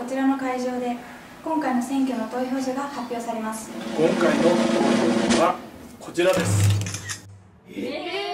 こちらの会場で今回の選挙の投票者が発表されます。今回の投票はこちらです。え